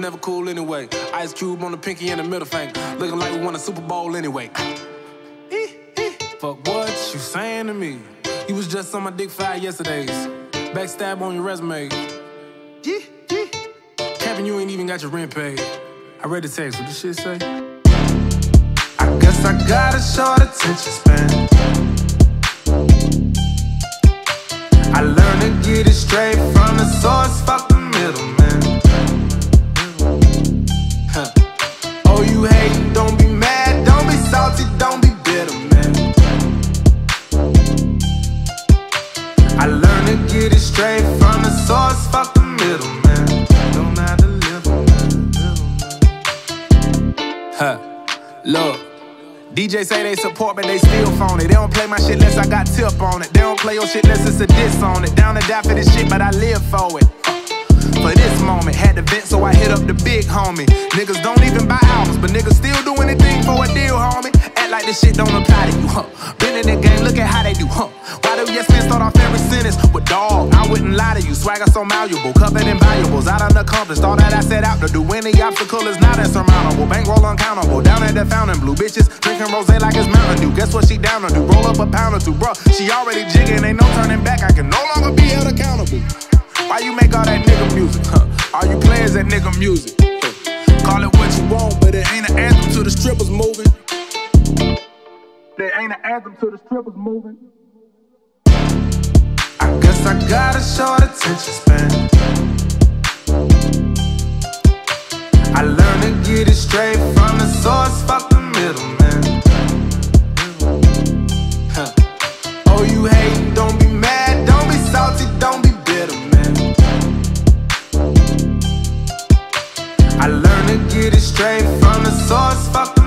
never cool anyway. Ice Cube on the pinky and the middle finger. Looking like we won a Super Bowl anyway. Fuck what you saying to me? You was just on my dick five yesterdays. Backstab on your resume. Kevin, you ain't even got your rent paid. I read the text. What this shit say? I guess I got a short attention span. I learned to get it straight from the source. Don't be mad. Don't be salty. Don't be bitter, man. I learned to get it straight from the source. Fuck the middleman. Don't to live on. Huh. Look. DJ say they support, but they still phone it. They don't play my shit unless I got tip on it. They don't play your shit unless it's a diss on it. Down to die for this shit, but I live for it. This moment, had to vent, so I hit up the big homie. Niggas don't even buy albums, but niggas still do anything for a deal, homie. Act like this shit don't apply to you, huh? Been in the game, look at how they do, huh? Why do yes men start off every sentence with dog? I wouldn't lie to you, swagger so malleable, covered in valuables, I done accomplished all that I set out to do. Any obstacle is not insurmountable, bankroll uncountable. Down at the fountain, blue bitches drinking rose like it's Mountain Dew. Guess what she down to do? Roll up a pound or two, bruh. She already jigging, ain't no turning back. I can no longer be held accountable. Why you make all that nigga music? Huh? All you players that nigga music. Huh? Call it what you want, but it ain't an anthem to the strippers moving. There ain't an anthem to the strippers moving. I guess I got a short attention span. I learned to get it straight from the source. Fuck the middleman. I learned to get it straight from the source. Fuck